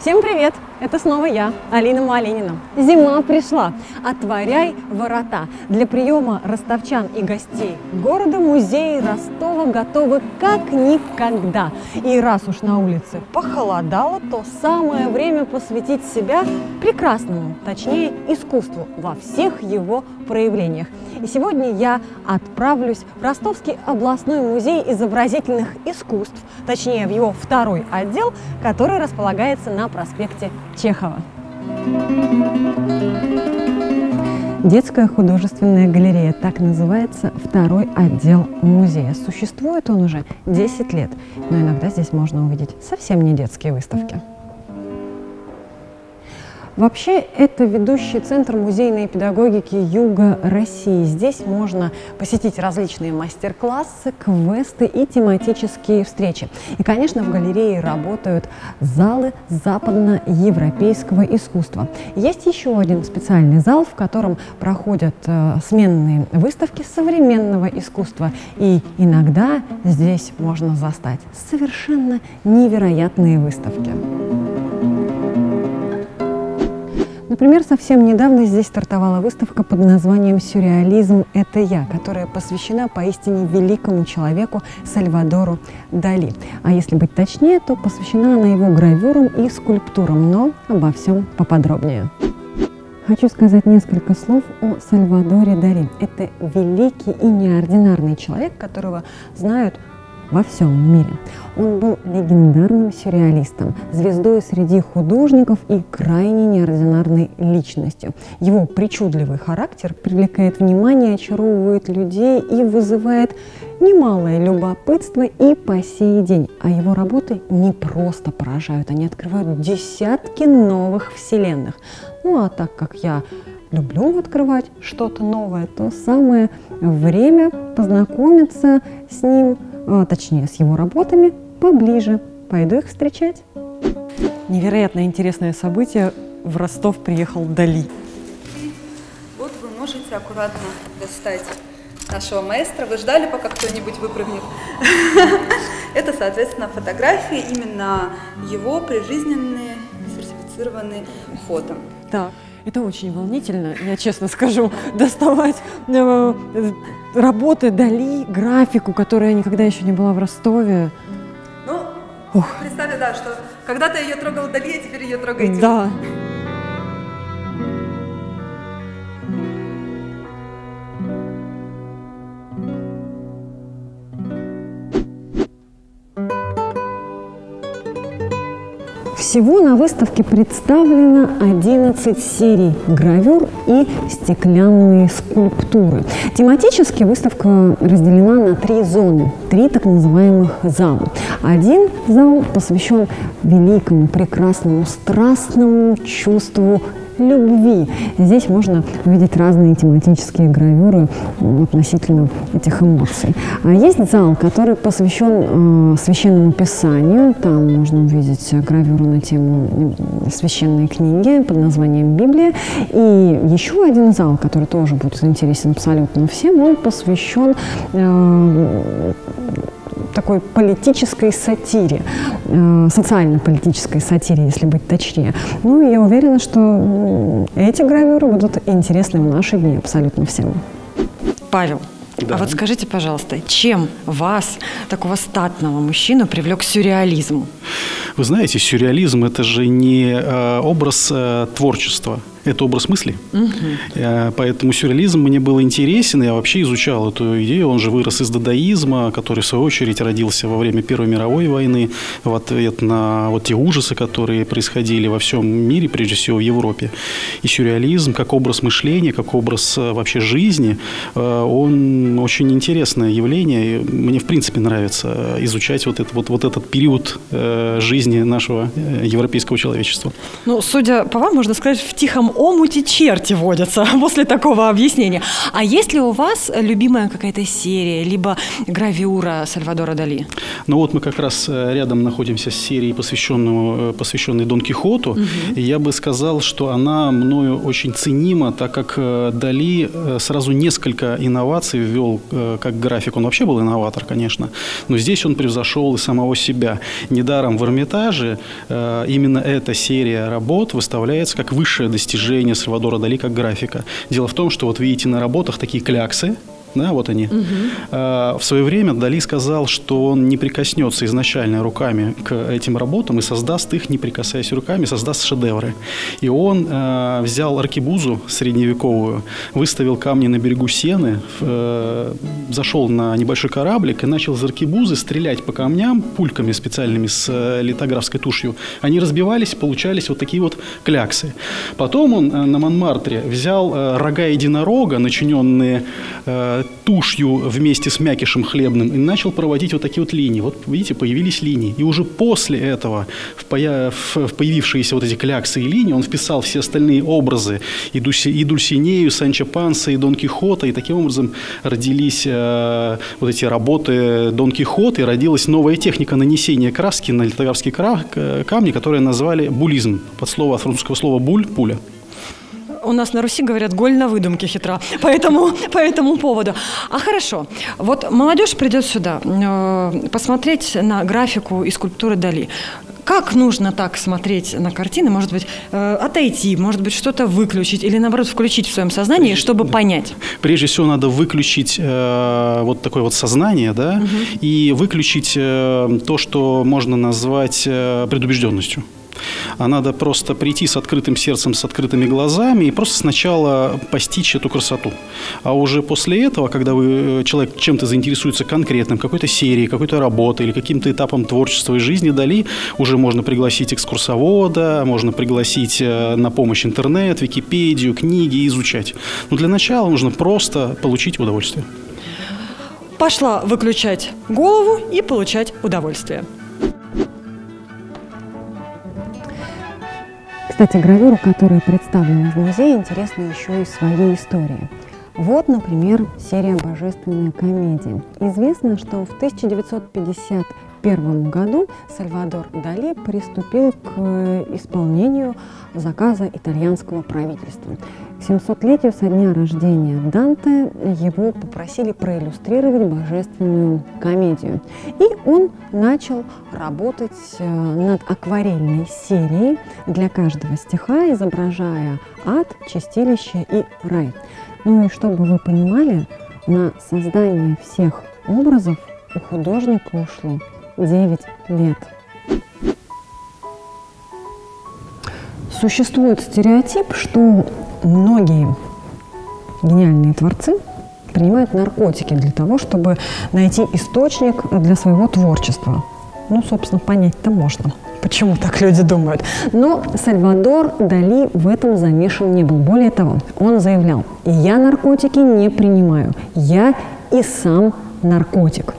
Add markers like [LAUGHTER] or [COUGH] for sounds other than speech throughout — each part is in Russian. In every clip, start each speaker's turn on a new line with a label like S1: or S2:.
S1: Всем привет! Это снова я, Алина Малинина. Зима пришла. Отворяй ворота. Для приема ростовчан и гостей города музеи Ростова готовы как никогда. И раз уж на улице похолодало, то самое время посвятить себя прекрасному, точнее искусству во всех его проявлениях. И сегодня я отправлюсь в Ростовский областной музей изобразительных искусств, точнее в его второй отдел, который располагается на проспекте Чехова. Детская художественная галерея, так называется второй отдел музея. Существует он уже 10 лет, но иногда здесь можно увидеть совсем не детские выставки. Вообще, это ведущий центр музейной педагогики Юга России. Здесь можно посетить различные мастер-классы, квесты и тематические встречи. И, конечно, в галерее работают залы западноевропейского искусства. Есть еще один специальный зал, в котором проходят э, сменные выставки современного искусства. И иногда здесь можно застать совершенно невероятные выставки. Например, совсем недавно здесь стартовала выставка под названием «Сюрреализм – это я», которая посвящена поистине великому человеку Сальвадору Дали. А если быть точнее, то посвящена она его гравюрам и скульптурам, но обо всем поподробнее. Хочу сказать несколько слов о Сальвадоре Дали. Это великий и неординарный человек, которого знают во всем мире. Он был легендарным сюрреалистом, звездой среди художников и крайне неординарной личностью. Его причудливый характер привлекает внимание, очаровывает людей и вызывает немалое любопытство и по сей день. А его работы не просто поражают, они открывают десятки новых вселенных. Ну а так как я люблю открывать что-то новое, то самое время познакомиться с ним – а, точнее с его работами, поближе. Пойду их встречать. Невероятно интересное событие. В Ростов приехал Дали.
S2: Вот вы можете аккуратно достать нашего маэстро. Вы ждали, пока кто-нибудь выпрыгнет? [LAUGHS] Это, соответственно, фотографии, именно его прижизненные сертифицированные фото.
S1: Да. Это очень волнительно, я честно скажу, [LAUGHS] доставать э, работы Дали, графику, которая никогда еще не была в Ростове.
S2: Ну, Ух. представьте, да, что когда-то ее трогал Дали, а теперь ее трогаете.
S1: Да. Всего на выставке представлено 11 серий гравюр и стеклянные скульптуры. Тематически выставка разделена на три зоны, три так называемых зала. Один зал посвящен великому, прекрасному, страстному чувству любви. Здесь можно увидеть разные тематические гравюры относительно этих эмоций. А есть зал, который посвящен э, священному писанию. Там можно увидеть гравюру на тему священной книги под названием Библия. И еще один зал, который тоже будет интересен абсолютно всем, он посвящен э, такой политической сатире, социально-политической сатире, если быть точнее. Ну, я уверена, что эти гравюры будут интересны в наши дни абсолютно всем. Павел, да. А вот скажите, пожалуйста, чем вас, такого статного мужчину, привлек сюрреализм?
S3: Вы знаете, сюрреализм – это же не э, образ э, творчества, это образ мысли. Угу. Поэтому сюрреализм мне был интересен. Я вообще изучал эту идею. Он же вырос из дадаизма, который, в свою очередь, родился во время Первой мировой войны в ответ на вот те ужасы, которые происходили во всем мире, прежде всего в Европе. И сюрреализм, как образ мышления, как образ э, вообще жизни, э, он очень интересное явление. Мне, в принципе, нравится изучать вот, это, вот, вот этот период жизни нашего европейского человечества.
S1: Ну, судя по вам, можно сказать, в тихом
S4: этом омуте черти водятся [LAUGHS] после такого объяснения. А есть ли у вас любимая какая-то серия, либо гравюра Сальвадора Дали?
S3: Ну вот мы как раз э, рядом находимся с серией, э, посвященной Дон Кихоту. Угу. И я бы сказал, что она мною очень ценима, так как э, Дали сразу несколько инноваций ввел как график. Он вообще был инноватор, конечно, но здесь он превзошел и самого себя. Недаром в Эрмитаже именно эта серия работ выставляется как высшее достижение Сальвадора Дали как графика. Дело в том, что вот видите на работах такие кляксы, да, вот они. Угу. в свое время Дали сказал, что он не прикоснется изначально руками к этим работам и создаст их, не прикасаясь руками, создаст шедевры. И он э, взял аркебузу средневековую, выставил камни на берегу Сены, э, зашел на небольшой кораблик и начал из аркебузы стрелять по камням пульками специальными с э, литографской тушью. Они разбивались, получались вот такие вот кляксы. Потом он э, на Монмартре взял рога единорога, начиненные тушью вместе с мякишем хлебным и начал проводить вот такие вот линии. Вот видите, появились линии. И уже после этого в, появившиеся вот эти кляксы и линии он вписал все остальные образы и, Дуси, и Дульсинею, Санчо Панса, и Дон Кихота. И таким образом родились э, вот эти работы Дон Кихота, и родилась новая техника нанесения краски на литографские камни, которые назвали булизм. Под слово от французского слова «буль» – «пуля»
S4: у нас на Руси говорят «голь на выдумке хитра» [LAUGHS] по этому, по этому поводу. А хорошо, вот молодежь придет сюда э, посмотреть на графику и скульптуры Дали. Как нужно так смотреть на картины? Может быть, э, отойти, может быть, что-то выключить или, наоборот, включить в своем сознании, Прежде, чтобы да. понять?
S3: Прежде всего, надо выключить э, вот такое вот сознание, да, угу. и выключить э, то, что можно назвать э, предубежденностью а надо просто прийти с открытым сердцем, с открытыми глазами и просто сначала постичь эту красоту. А уже после этого, когда вы, э, человек чем-то заинтересуется конкретным, какой-то серией, какой-то работой или каким-то этапом творчества и жизни Дали, уже можно пригласить экскурсовода, можно пригласить э, на помощь интернет, Википедию, книги изучать. Но для начала нужно просто получить удовольствие.
S4: Пошла выключать голову и получать удовольствие.
S1: Кстати, гравюра, которая представлена в музее, интересна еще и своей историей. Вот, например, серия «Божественная комедия». Известно, что в 1950 1991 году Сальвадор Дали приступил к э, исполнению заказа итальянского правительства. К 700-летию со дня рождения Данте его попросили проиллюстрировать божественную комедию. И он начал работать э, над акварельной серией для каждого стиха, изображая ад, чистилище и рай. Ну и чтобы вы понимали, на создание всех образов у художника ушло 9 лет. Существует стереотип, что многие гениальные творцы принимают наркотики для того, чтобы найти источник для своего творчества. Ну, собственно, понять-то можно, почему так люди думают. Но Сальвадор Дали в этом замешан не был. Более того, он заявлял, я наркотики не принимаю, я и сам наркотик.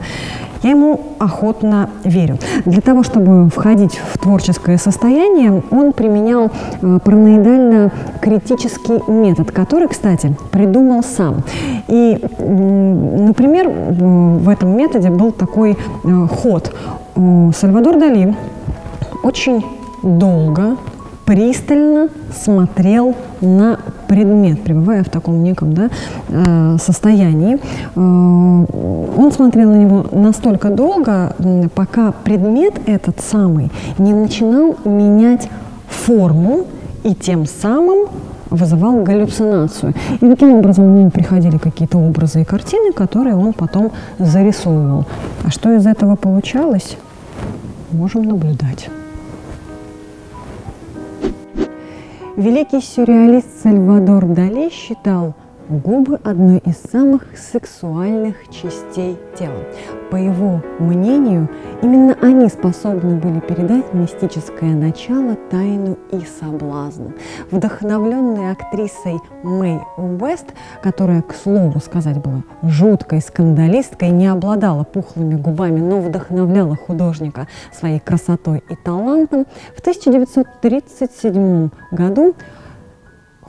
S1: Я ему охотно верю. Для того, чтобы входить в творческое состояние, он применял э, параноидально-критический метод, который, кстати, придумал сам. И, например, в этом методе был такой э, ход. Сальвадор Дали очень долго пристально смотрел на предмет, пребывая в таком неком да, э, состоянии. Э, он смотрел на него настолько долго, пока предмет этот самый не начинал менять форму и тем самым вызывал галлюцинацию. И таким образом ему приходили какие-то образы и картины, которые он потом зарисовывал. А что из этого получалось, можем наблюдать. Великий сюрреалист Сальвадор Дали считал губы одной из самых сексуальных частей тела. По его мнению, именно они способны были передать мистическое начало, тайну и соблазн. Вдохновленная актрисой Мэй Уэст, которая, к слову сказать, была жуткой скандалисткой, не обладала пухлыми губами, но вдохновляла художника своей красотой и талантом, в 1937 году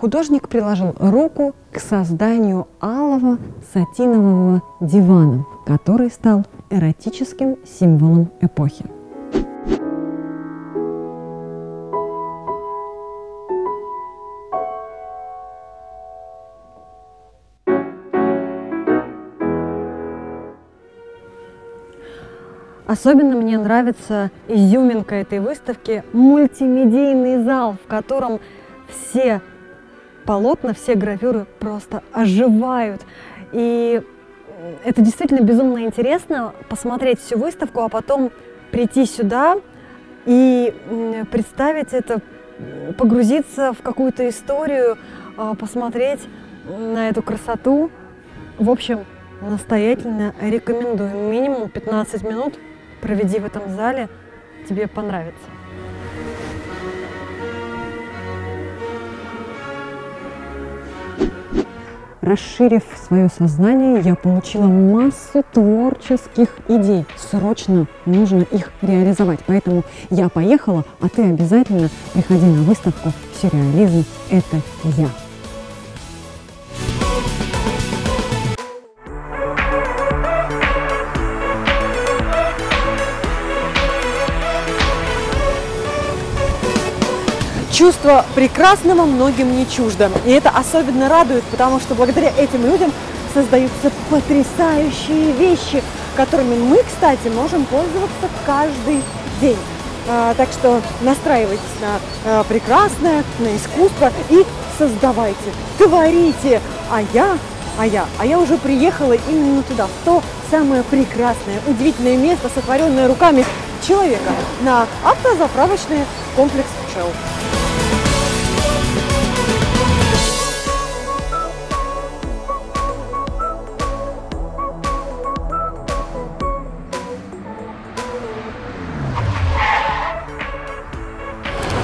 S1: художник приложил руку к созданию алого сатинового дивана, который стал эротическим символом эпохи. Особенно мне нравится изюминка этой выставки – мультимедийный зал, в котором все полотна, все гравюры просто оживают. И это действительно безумно интересно посмотреть всю выставку, а потом прийти сюда и представить это, погрузиться в какую-то историю, а, посмотреть на эту красоту. В общем, настоятельно рекомендую. Минимум 15 минут проведи в этом зале, тебе понравится. Расширив свое сознание, я получила массу творческих идей. Срочно нужно их реализовать. Поэтому я поехала, а ты обязательно приходи на выставку «Сюрреализм – это я».
S5: Чувство прекрасного многим не чуждо. И это особенно радует, потому что благодаря этим людям создаются потрясающие вещи, которыми мы, кстати, можем пользоваться каждый день. А, так что настраивайтесь на а, прекрасное, на искусство и создавайте, творите. А я, а я, а я уже приехала именно туда, в то самое прекрасное, удивительное место, сотворенное руками человека на автозаправочный комплекс Shell.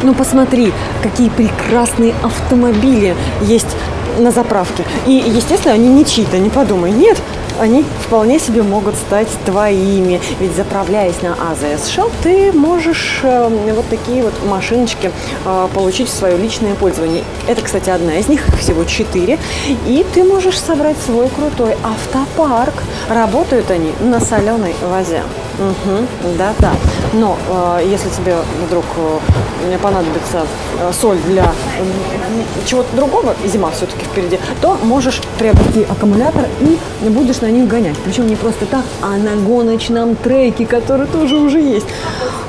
S5: Ну посмотри, какие прекрасные автомобили есть на заправке. И, естественно, они не чьи-то, не подумай. Нет, они вполне себе могут стать твоими. Ведь заправляясь на АЗС Shell, ты можешь э, вот такие вот машиночки э, получить в свое личное пользование. Это, кстати, одна из них, всего четыре. И ты можешь собрать свой крутой автопарк. Работают они на соленой воде. Угу, да-да. Но э, если тебе вдруг э, понадобится э, соль для э, чего-то другого, зима все-таки впереди, то можешь приобрести аккумулятор и будешь на них гонять. Причем не просто так, а на гоночном треке, который тоже уже есть.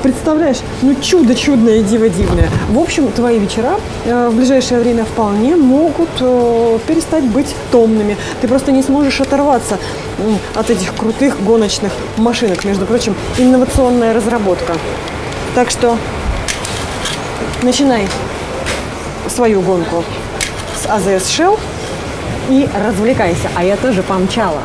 S5: Представляешь, ну чудо чудное, диво дивное. В общем, твои вечера э, в ближайшее время вполне могут э, перестать быть томными. Ты просто не сможешь оторваться э, от этих крутых гоночных машинок. Между прочим, инновационная разработка. Так что начинай свою гонку с АЗС Shell и развлекайся. А я тоже помчала.